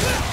Yeah!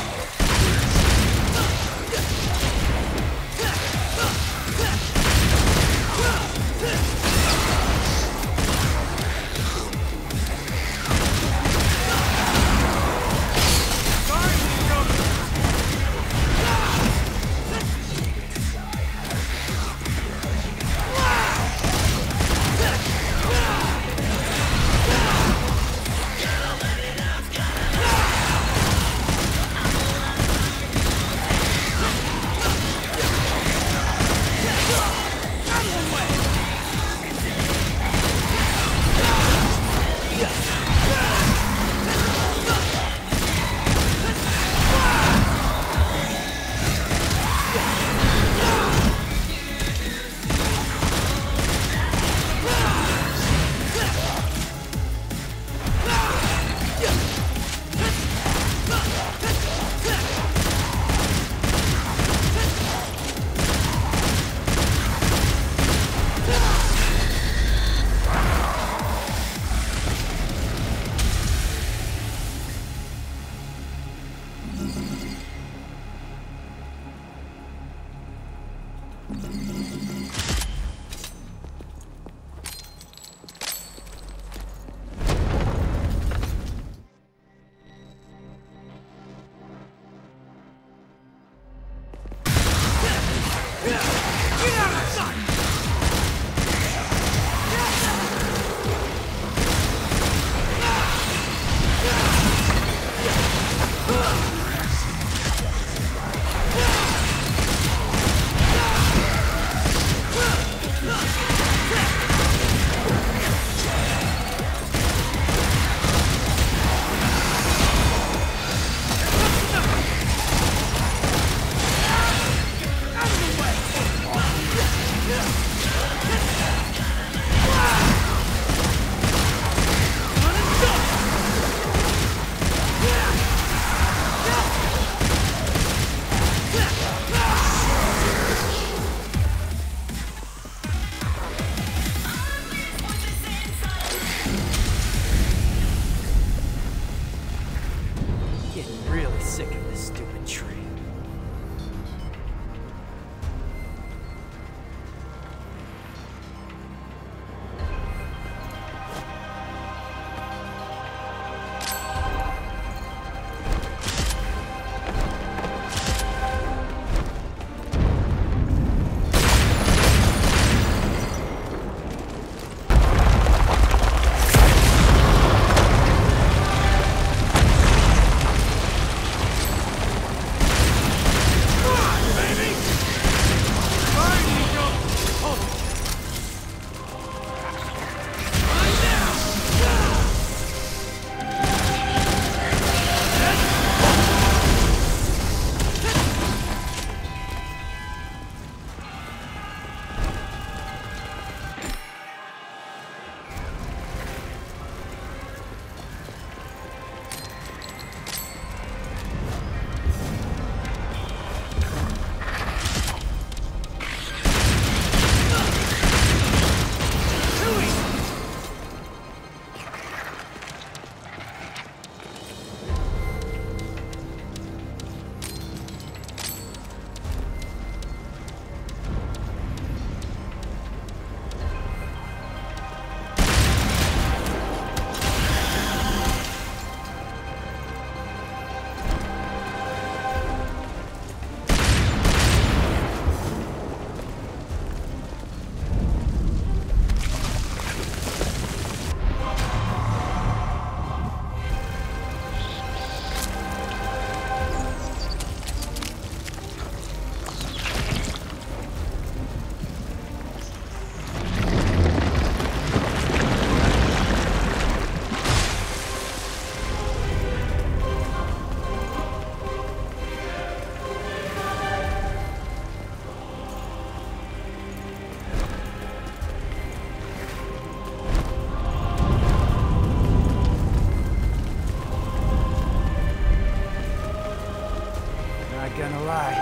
Gonna lie,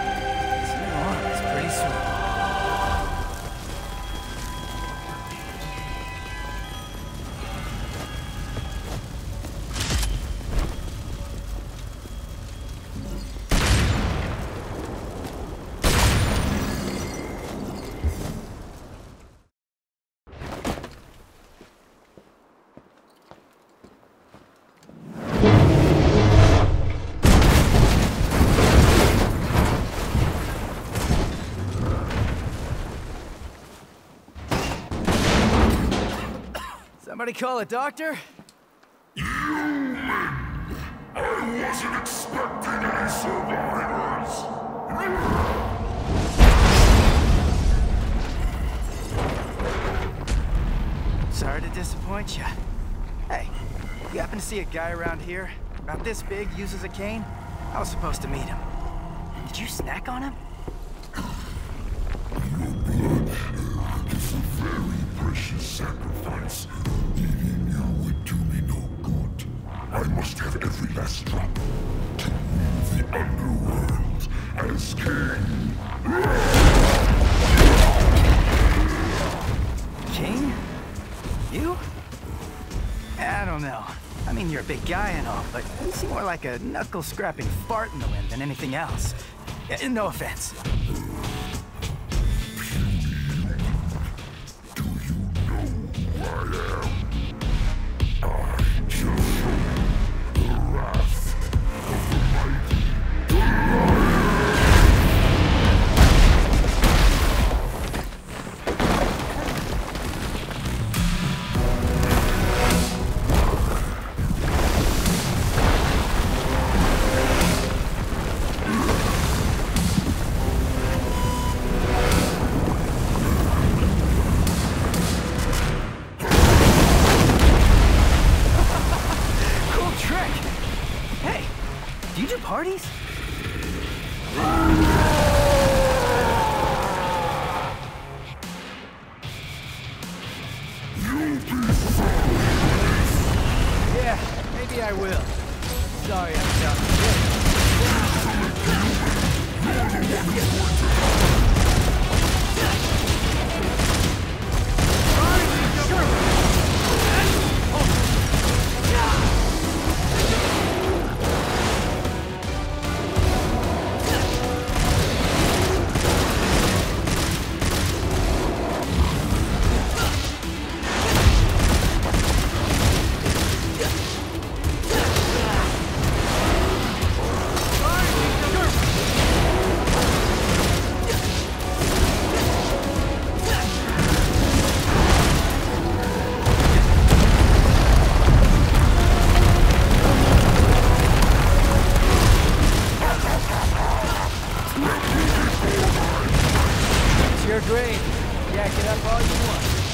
this new arm is pretty sweet. Somebody call a doctor? I wasn't expecting any survivors. Sorry to disappoint you. Hey, you happen to see a guy around here? About this big, uses a cane? I was supposed to meet him. Did you snack on him? Sacrifice. Eating you would do me no good. I must have every last drop to rule the underworld as king. King? You? I don't know. I mean, you're a big guy and all, but you seem more like a knuckle-scrapping fart in the wind than anything else. No offense. I maybe I will. Sorry, I'm done. It's your grave. Jack it up all you want.